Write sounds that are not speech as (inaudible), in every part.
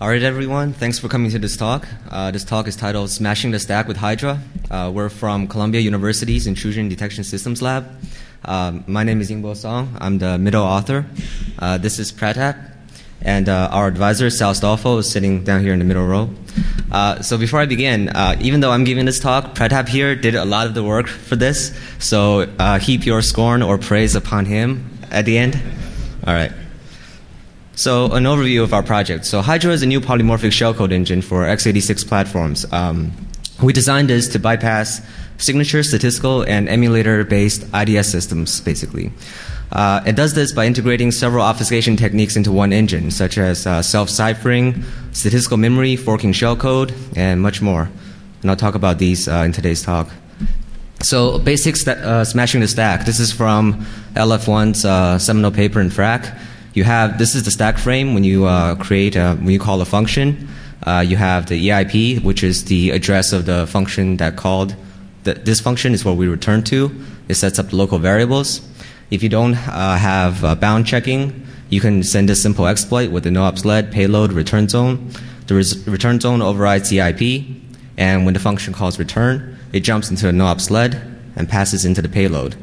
All right, everyone. Thanks for coming to this talk. Uh, this talk is titled "Smashing the Stack with Hydra." Uh, we're from Columbia University's Intrusion Detection Systems Lab. Um, my name is Yingbo Song. I'm the middle author. Uh, this is Pratap, and uh, our advisor Sal Stolfo is sitting down here in the middle row. Uh, so before I begin, uh, even though I'm giving this talk, Pratap here did a lot of the work for this. So heap your scorn or praise upon him at the end. All right. So, an overview of our project. So, Hydra is a new polymorphic shellcode engine for x86 platforms. Um, we designed this to bypass signature, statistical, and emulator based IDS systems, basically. Uh, it does this by integrating several obfuscation techniques into one engine, such as uh, self ciphering, statistical memory, forking shellcode, and much more. And I'll talk about these uh, in today's talk. So, basic st- uh, smashing the stack. This is from LF1's uh, seminal paper in FRAC you have this is the stack frame when you uh, create a, when you call a function. Uh, you have the EIP, which is the address of the function that called. The, this function is what we return to. It sets up the local variables. If you don't uh, have uh, bound checking, you can send a simple exploit with the no-op-sled payload return zone. The res- return zone overrides EIP, and when the function calls return, it jumps into the no-op-sled and passes into the payload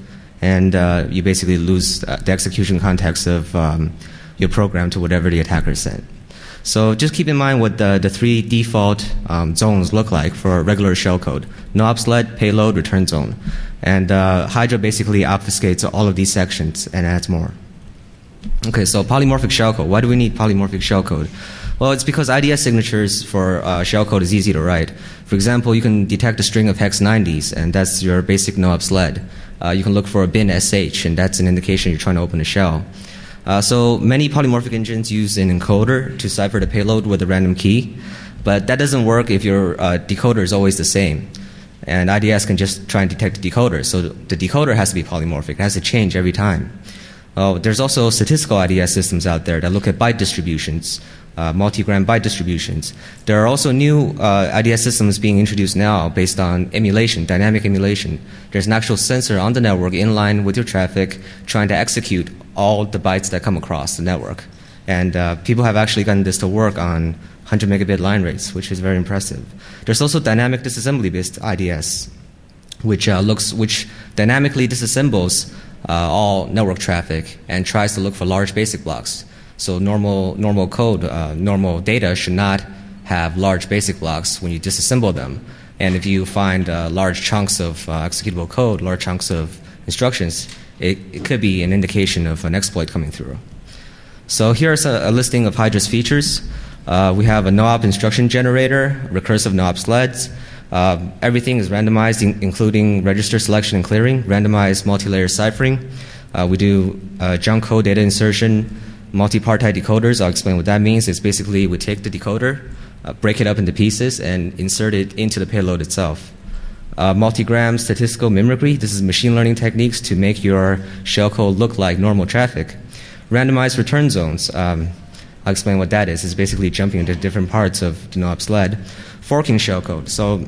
and uh, you basically lose uh, the execution context of um, your program to whatever the attacker sent. So just keep in mind what the, the three default um, zones look like for regular shellcode. No-op-sled, payload, return zone. And uh, Hydra basically obfuscates all of these sections and adds more. Okay, so polymorphic shellcode. Why do we need polymorphic shellcode? Well, it's because IDS signatures for uh, shellcode is easy to write. For example, you can detect a string of hex 90s, and that's your basic no-op-sled uh, you can look for a bin SH, and that's an indication you're trying to open a shell. Uh, so many polymorphic engines use an encoder to cipher the payload with a random key, but that doesn't work if your uh, decoder is always the same. And IDS can just try and detect the decoder. So the decoder has to be polymorphic. It has to change every time. Well, there's also statistical IDS systems out there that look at byte distributions uh, multi-gram byte distributions. There are also new uh, IDS systems being introduced now based on emulation, dynamic emulation. There's an actual sensor on the network in line with your traffic trying to execute all the bytes that come across the network. And uh, people have actually gotten this to work on 100 megabit line rates, which is very impressive. There's also dynamic disassembly based IDS, which uh, looks, which dynamically disassembles uh, all network traffic and tries to look for large basic blocks. So normal, normal code, uh, normal data should not have large basic blocks when you disassemble them. And if you find uh, large chunks of uh, executable code, large chunks of instructions, it, it, could be an indication of an exploit coming through. So here's a, a listing of Hydra's features. Uh, we have a no-op instruction generator, recursive no-op sleds. Uh, everything is randomized, in, including register selection and clearing, randomized multi-layer ciphering. Uh, we do junk code data insertion, multipartite decoders. I'll explain what that means. It's basically we take the decoder, uh, break it up into pieces, and insert it into the payload itself. Uh, multigram statistical mimicry. This is machine learning techniques to make your shellcode look like normal traffic. Randomized return zones. Um, I'll explain what that is. It's basically jumping into different parts of no-op sled. Forking shellcode. So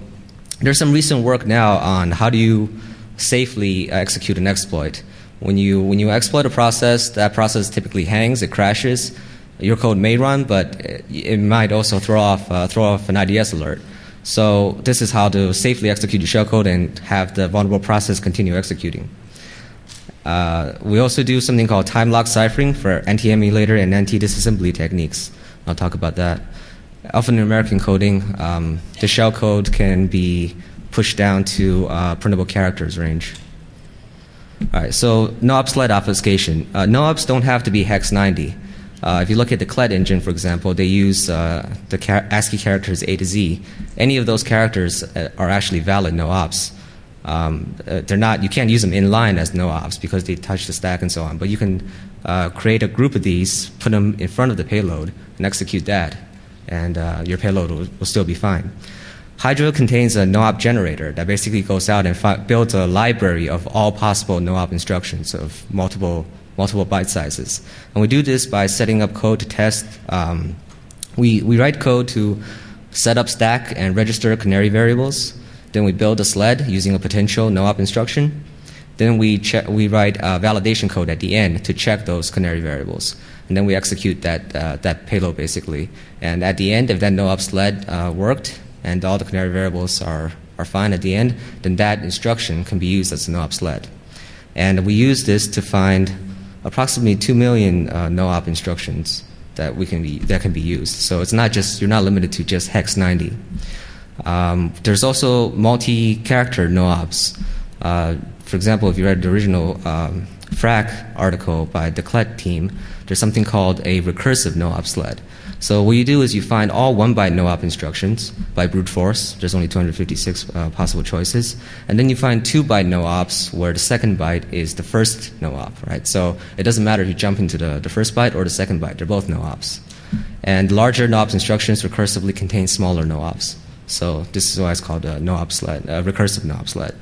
there's some recent work now on how do you safely execute an exploit. When you, when you exploit a process, that process typically hangs, it crashes. Your code may run, but it might also throw off, uh, throw off an IDS alert. So this is how to safely execute your shellcode and have the vulnerable process continue executing. Uh, we also do something called time lock ciphering for anti-emulator and anti-disassembly techniques. I'll talk about that. Alphanumeric encoding, um, the shellcode can be pushed down to uh, printable characters range. All right, so no-op sled obfuscation. Uh, no-ops don't have to be hex 90. Uh, if you look at the CLED engine, for example, they use uh, the ASCII characters A to Z. Any of those characters uh, are actually valid no-ops. Um, uh, they're not. You can't use them in line as no-ops because they touch the stack and so on. But you can uh, create a group of these, put them in front of the payload, and execute that, and your payload will, will still be fine. Hydra contains a no-op generator that basically goes out and fi- builds a library of all possible no-op instructions of multiple multiple byte sizes. And we do this by setting up code to test. Um, we, we write code to set up stack and register canary variables. Then we build a sled using a potential no-op instruction. Then we, check, we write validation code at the end to check those canary variables. and then we execute that, uh, that payload basically. And at the end, if that no-op sled uh, worked and all the canary variables are, are fine at the end, then that instruction can be used as a no-op sled. And we use this to find approximately 2 million uh, no-op instructions that, we can be, that can be used. So it's not just, you're not limited to just hex 90. Um, there's also multi-character no-ops. Uh, for example, if you read the original um, FRAC article by the CLET team, there's something called a recursive no-op sled. So what you do is you find all one byte no-op instructions by brute force. There's only 256 uh, possible choices, and then you find two byte no-ops where the second byte is the first no-op, right? So it doesn't matter if you jump into the, the first byte or the second byte; they're both no-ops. And larger no-op instructions recursively contain smaller no-ops. So this is why it's called a no-op sled, a recursive no-op sled.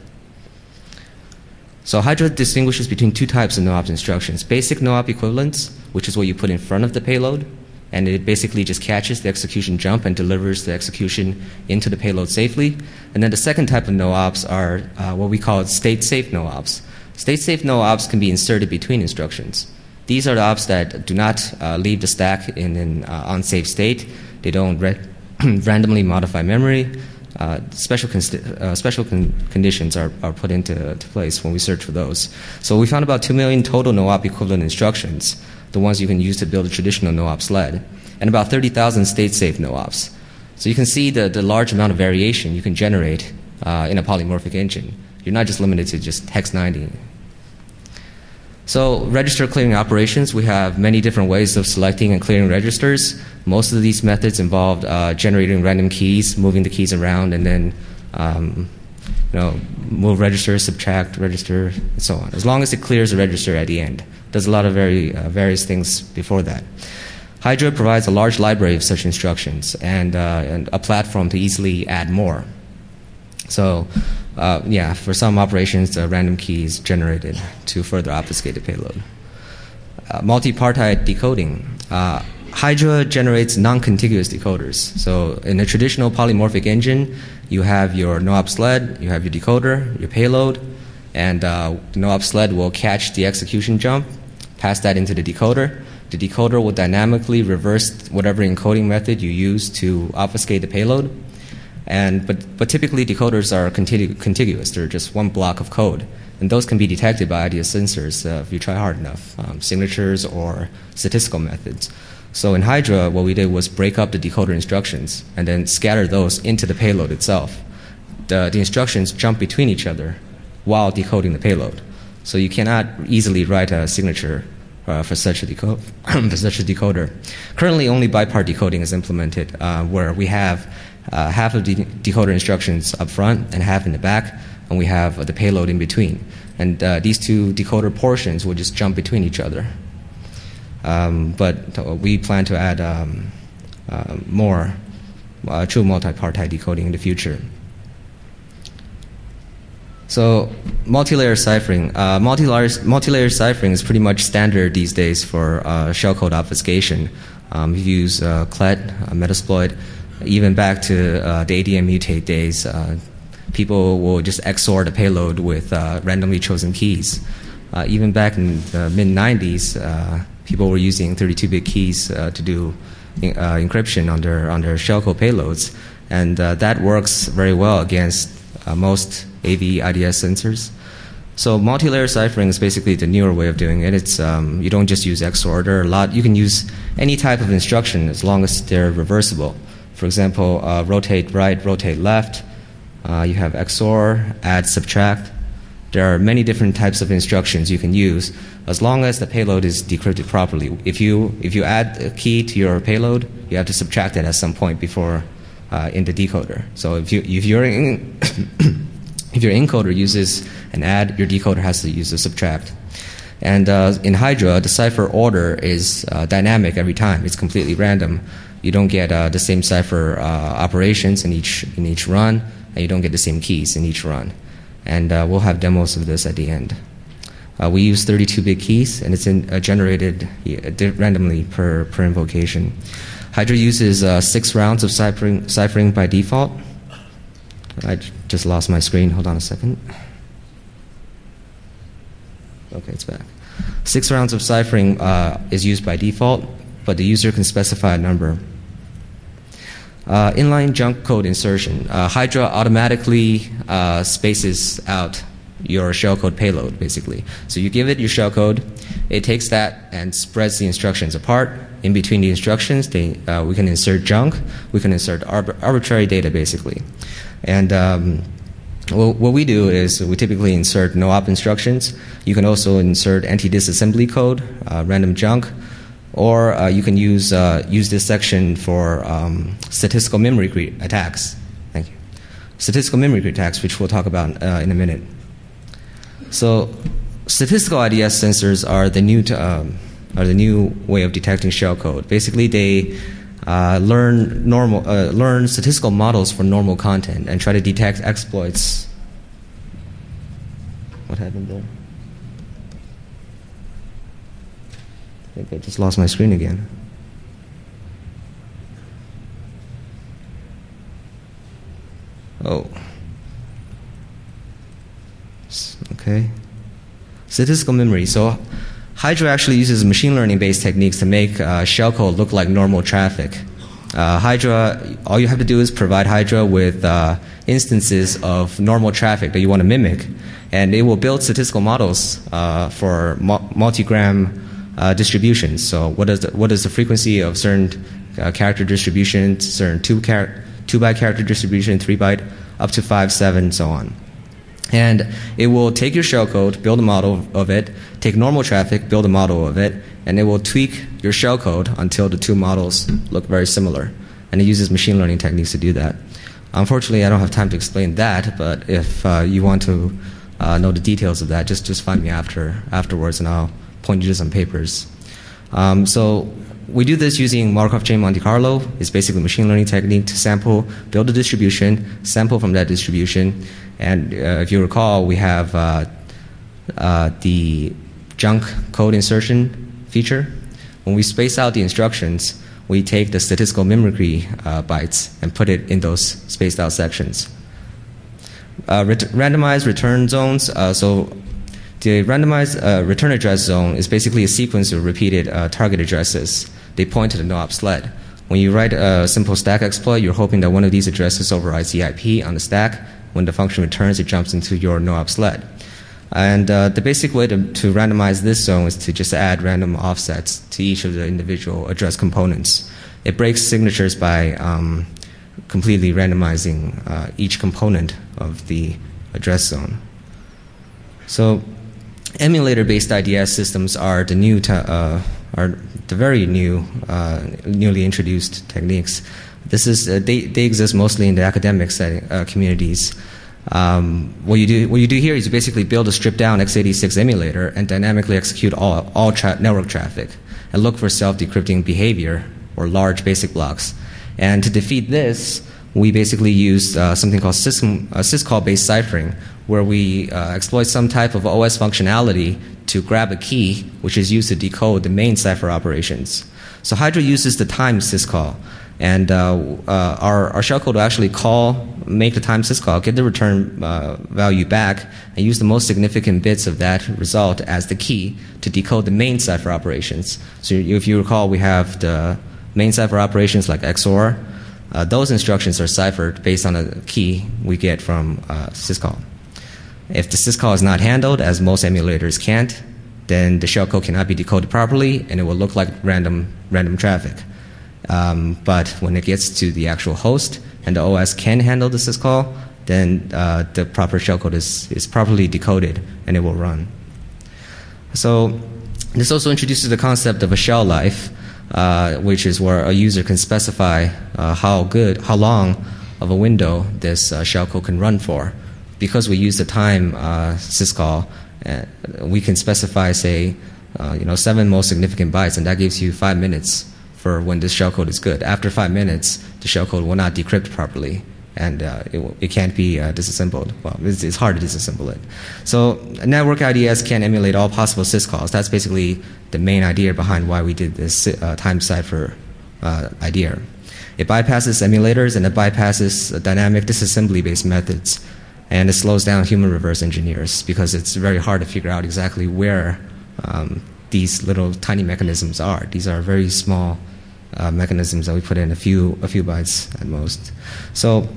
So Hydra distinguishes between two types of no-op instructions: basic no-op equivalents, which is what you put in front of the payload, and it basically just catches the execution jump and delivers the execution into the payload safely. And then the second type of no-ops are uh, what we call state-safe no-ops. State-safe no-ops can be inserted between instructions. These are the ops that do not uh, leave the stack in an uh, unsafe state. They don't re- (clears throat) randomly modify memory. Uh, special, uh, special con- conditions are, are put into place when we search for those. So we found about 2 million total no-op equivalent instructions, the ones you can use to build a traditional no-op sled, and about 30,000 state-safe no-ops. So you can see the, the large amount of variation you can generate uh, in a polymorphic engine. You're not just limited to just hex 90 so, register clearing operations, we have many different ways of selecting and clearing registers. Most of these methods involve uh, generating random keys, moving the keys around, and then um, know, move register, subtract register, and so on. As long as it clears the register at the end. Does a lot of very, uh, various things before that. Hydra provides a large library of such instructions and, uh, and a platform to easily add more. So, uh, yeah, for some operations, random key is generated to further obfuscate the payload. Uh, multipartite decoding. Hydra generates non-contiguous decoders. So in a traditional polymorphic engine, you have your no-op sled, you have your decoder, your payload, and uh, the no-op sled will catch the execution jump, pass that into the decoder. The decoder will dynamically reverse whatever encoding method you use to obfuscate the payload and, but, but typically decoders are contigu- contiguous. They're just one block of code. And those can be detected by IDS sensors uh, if you try hard enough, um, signatures or statistical methods. So in Hydra, what we did was break up the decoder instructions and then scatter those into the payload itself. The, the instructions jump between each other while decoding the payload. So you cannot easily write a signature uh, for, such a deco- (clears throat) for such a decoder. Currently, only bipart decoding is implemented, uh, where we have uh, half of the decoder instructions up front and half in the back, and we have the payload in between. And uh, these two decoder portions will just jump between each other. Um, but we plan to add um, uh, more uh, true multipartite decoding in the future. So, multi-layer ciphering. Uh, multi-layer, multi-layer ciphering is pretty much standard these days for shellcode obfuscation. Um, we use CLET, Metasploit, even back to uh, the ADM mutate days, uh, people will just XOR the payload with uh, randomly chosen keys. Uh, even back in the mid 90s, uh, people were using 32 bit keys uh, to do in, encryption on their, on their shellcode payloads. And that works very well against most AV IDS sensors. So multi-layer ciphering is basically the newer way of doing it. It's um, you don't just use XOR. There are a lot. You can use any type of instruction as long as they're reversible. For example, uh, rotate right, rotate left. Uh, you have XOR, add, subtract. There are many different types of instructions you can use as long as the payload is decrypted properly. If you, if you add a key to your payload, you have to subtract it at some point before uh, in the decoder. So if, you, if, your in, (coughs) if your encoder uses an add, your decoder has to use a subtract. And uh, in Hydra, the cipher order is uh, dynamic every time. It's completely random you don't get uh, the same cipher uh, operations in each, in each run, and you don't get the same keys in each run. And uh, we'll have demos of this at the end. Uh, we use 32 bit keys, and it's in, uh, generated randomly per, per invocation. Hydra uses uh, six rounds of ciphering, ciphering by default. I just lost my screen. Hold on a second. Okay, it's back. Six rounds of ciphering uh, is used by default, but the user can specify a number. Uh, inline junk code insertion. Uh, Hydra automatically uh, spaces out your shellcode payload, basically. So you give it your shellcode, it takes that and spreads the instructions apart. In between the instructions, they, uh, we can insert junk, we can insert arbitrary data, basically. And um, well, what we do is we typically insert no op instructions. You can also insert anti disassembly code, uh, random junk, or uh, you can use, uh, use this section for um, statistical memory attacks. Thank you. Statistical memory attacks, which we'll talk about uh, in a minute. So, statistical IDS sensors are the new, to, um, are the new way of detecting shellcode. Basically, they uh, learn normal, uh, learn statistical models for normal content and try to detect exploits. What happened there? I think I just lost my screen again. Oh. Okay. Statistical memory. So Hydra actually uses machine learning based techniques to make uh, shellcode look like normal traffic. Uh, Hydra, all you have to do is provide Hydra with uh, instances of normal traffic that you want to mimic, and it will build statistical models uh, for multigram uh, distributions. So, what is, the, what is the frequency of certain uh, character distributions, certain two, char- two byte character distribution, three byte, up to five, seven, and so on. And it will take your shellcode, build a model of it, take normal traffic, build a model of it, and it will tweak your shellcode until the two models look very similar. And it uses machine learning techniques to do that. Unfortunately, I don't have time to explain that, but if uh, you want to uh, know the details of that, just, just find me after, afterwards and I'll point you to some papers. Um, so we do this using Markov chain Monte Carlo. It's basically a machine learning technique to sample, build a distribution, sample from that distribution, and uh, if you recall, we have uh, uh, the junk code insertion feature. When we space out the instructions, we take the statistical memory uh, bytes and put it in those spaced out sections. Uh, ret- randomized return zones. Uh, so the randomized return address zone is basically a sequence of repeated target addresses. They point to the no-op sled. When you write a simple stack exploit, you're hoping that one of these addresses overrides the IP on the stack when the function returns, it jumps into your no-op sled. And uh, the basic way to, to, randomize this zone is to just add random offsets to each of the individual address components. It breaks signatures by um, completely randomizing uh, each component of the address zone. So, emulator-based IDS systems are the new, uh, are the very new, uh, newly introduced techniques this is uh, they, they exist mostly in the academic setting, uh, communities. Um, what you do what you do here is you basically build a stripped down x86 emulator and dynamically execute all all tra- network traffic and look for self decrypting behavior or large basic blocks. And to defeat this, we basically use uh, something called system, uh, syscall based ciphering, where we uh, exploit some type of OS functionality to grab a key, which is used to decode the main cipher operations. So Hydra uses the time syscall. And uh, uh, our, our shellcode will actually call, make the time syscall, get the return uh, value back, and use the most significant bits of that result as the key to decode the main cipher operations. So if you recall, we have the main cipher operations like XOR. Uh, those instructions are ciphered based on a key we get from uh, syscall. If the syscall is not handled, as most emulators can't, then the shellcode cannot be decoded properly, and it will look like random, random traffic. Um, but when it gets to the actual host and the OS can handle the syscall, then uh, the proper shellcode is, is properly decoded and it will run. So this also introduces the concept of a shell life, uh, which is where a user can specify uh, how good, how long of a window this uh, shellcode can run for. Because we use the time uh, syscall, uh, we can specify, say, you know, seven most significant bytes, and that gives you five minutes for when this shellcode is good. After five minutes, the shellcode will not decrypt properly and uh, it, it, can't be uh, disassembled. Well, it's, it's, hard to disassemble it. So network IDS can emulate all possible syscalls. That's basically the main idea behind why we did this uh, time cipher uh, idea. It bypasses emulators and it bypasses dynamic disassembly-based methods, and it slows down human reverse engineers because it's very hard to figure out exactly where um, these little tiny mechanisms are. These are very small uh, mechanisms that we put in a few a few bytes at most. So,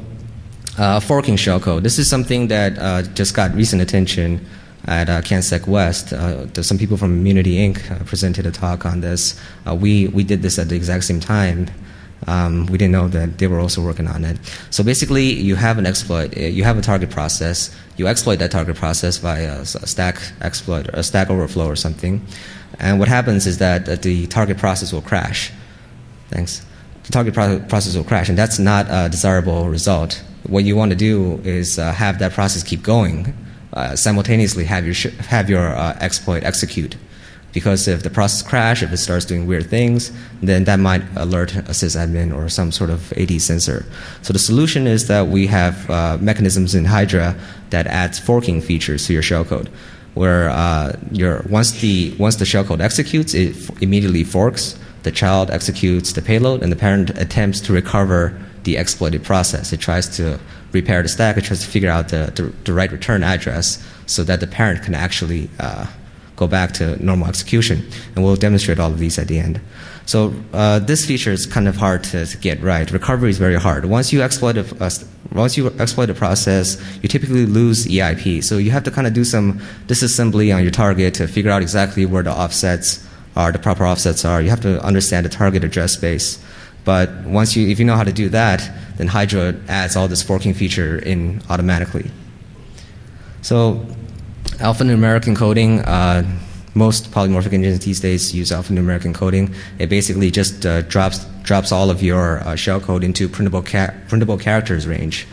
uh, forking shellcode. This is something that uh, just got recent attention at uh, CanSec West. Uh, some people from Immunity Inc. Uh, presented a talk on this. Uh, we we did this at the exact same time. Um, we didn't know that they were also working on it. So basically, you have an exploit. You have a target process. You exploit that target process via a stack exploit, or a stack overflow, or something. And what happens is that the target process will crash. Thanks. The target pro- process will crash, and that's not a desirable result. What you want to do is uh, have that process keep going, uh, simultaneously have your, sh- have your uh, exploit execute. Because if the process crash, if it starts doing weird things, then that might alert a sysadmin or some sort of AD sensor. So the solution is that we have uh, mechanisms in Hydra that adds forking features to your shellcode where uh, your, once, the, once the shellcode executes, it f- immediately forks the child executes the payload, and the parent attempts to recover the exploited process. It tries to repair the stack, it tries to figure out the, the, the right return address so that the parent can actually uh, go back to normal execution. And we'll demonstrate all of these at the end. So uh, this feature is kind of hard to, to, get right. Recovery is very hard. Once you exploit a, uh, once you exploit a process, you typically lose EIP. So you have to kind of do some disassembly on your target to figure out exactly where the offsets are, the proper offsets are. You have to understand the target address space. But once you, if you know how to do that, then Hydra adds all this forking feature in automatically. So, alphanumeric encoding. Uh, most polymorphic engines these days use alphanumeric encoding. It basically just uh, drops drops all of your uh, shellcode into printable ca- printable characters range.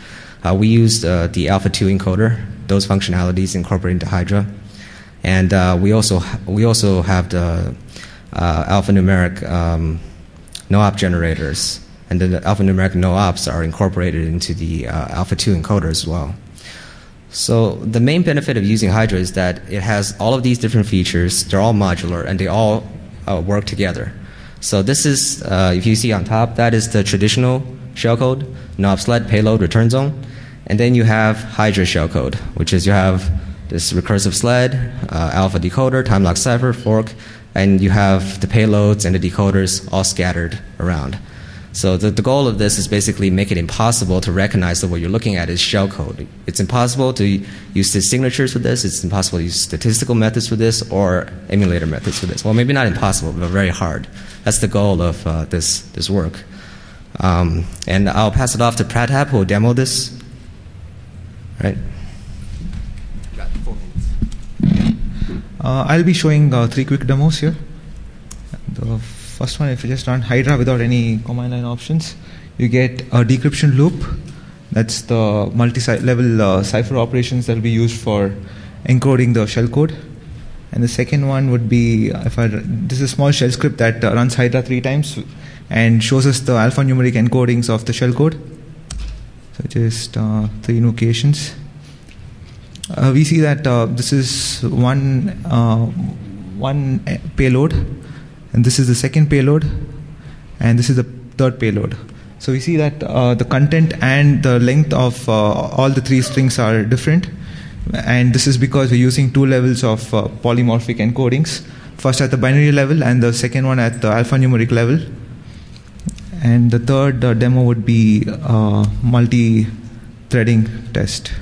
Uh, we used uh, the Alpha 2 encoder. Those functionalities incorporated into Hydra, and uh, we also we also have the alphanumeric um, no-op generators, and then the alphanumeric no-ops are incorporated into the uh, alpha 2 encoder as well. So the main benefit of using Hydra is that it has all of these different features. They're all modular and they all uh, work together. So this is, uh, if you see on top, that is the traditional shellcode, no-op sled, payload, return zone. And then you have Hydra shellcode, which is you have this recursive sled, uh, alpha decoder, time lock cipher, fork, and you have the payloads and the decoders all scattered around. So the, the goal of this is basically make it impossible to recognize that what you're looking at is shellcode. It's impossible to use the signatures for this. It's impossible to use statistical methods for this or emulator methods for this. Well, maybe not impossible, but very hard. That's the goal of uh, this this work. Um, and I'll pass it off to Pratap, who will demo this. Right. Uh, I'll be showing uh, three quick demos here. The first one, if you just run Hydra without any command line options, you get a decryption loop. That's the multi-level uh, cipher operations that will be used for encoding the shellcode. And the second one would be if I this is a small shell script that uh, runs Hydra three times and shows us the alphanumeric encodings of the shellcode. So just uh, three invocations uh, we see that uh, this is one uh, one payload, and this is the second payload, and this is the third payload. So we see that uh, the content and the length of uh, all the three strings are different, and this is because we're using two levels of uh, polymorphic encodings. First at the binary level, and the second one at the alphanumeric level. And the third demo would be multi-threading test.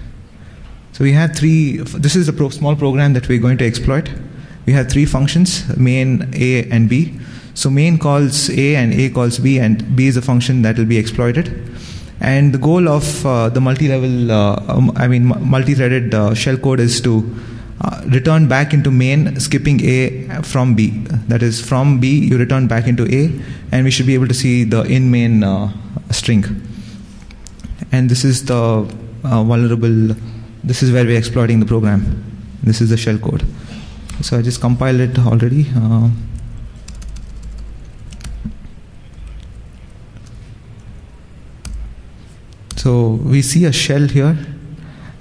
So we have three, this is a pro, small program that we're going to exploit. We have three functions, main, A, and B. So main calls A and A calls B, and B is a function that will be exploited. And the goal of uh, the multi-level, uh, um, I mean multi-threaded uh, shellcode is to uh, return back into main, skipping A from B. That is, from B you return back into A, and we should be able to see the in main uh, string. And this is the uh, vulnerable this is where we're exploiting the program. This is the shell code. So I just compiled it already. Uh, so we see a shell here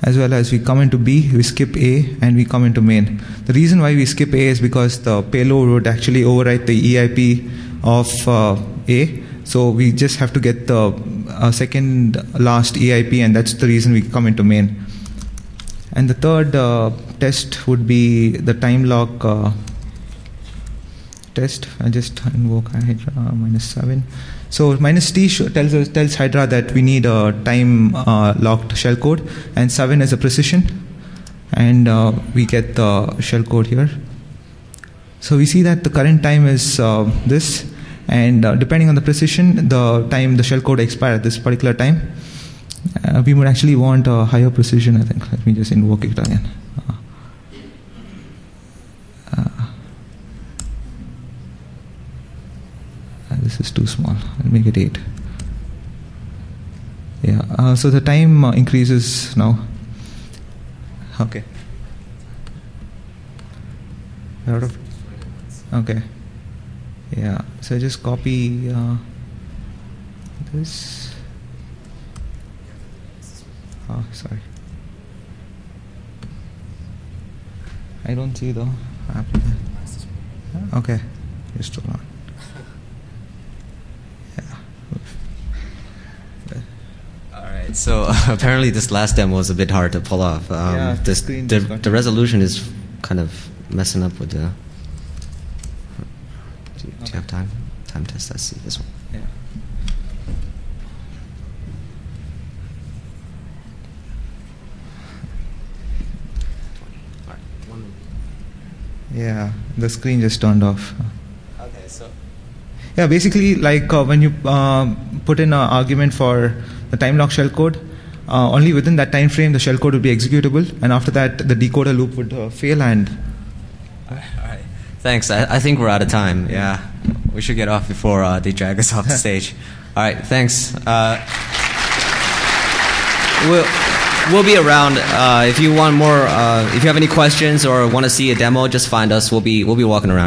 as well as we come into B, we skip A, and we come into main. The reason why we skip A is because the payload would actually overwrite the EIP of uh, A. So we just have to get the uh, second last EIP, and that's the reason we come into main. And the third uh, test would be the time lock uh, test. I just invoke Hydra minus 7. So minus t tells us, tells Hydra that we need a time uh, locked shellcode, and 7 is a precision, and uh, we get the shellcode here. So we see that the current time is uh, this, and uh, depending on the precision, the time the shellcode expires at this particular time. Uh, we would actually want a higher precision, I think. Let me just invoke it again. this is too small. I'll make it 8. Yeah, uh, so the time uh, increases now. Okay. Out of okay. Yeah, so just copy uh, this. Oh, sorry. I don't see the applicant. Okay, just hold on. Yeah. All right. So uh, (laughs) apparently, this last demo was a bit hard to pull off. Um, yeah, this, the, the resolution is kind of messing up with the. Do you, okay. do you have time? Time test. Let's see this one. Yeah. The screen just turned off. Okay, so. Yeah, basically, like uh, when you uh, put in an argument for the time lock shellcode. Uh, only within that time frame the shellcode would be executable, and after that the decoder loop would uh, fail. And all right, thanks. I, I, think we're out of time. Yeah, we should get off before uh, they drag us off the (laughs) stage. All right, thanks. Uh, we'll we'll be around uh, if you want more. Uh, if you have any questions or want to see a demo, just find us. We'll be we'll be walking around.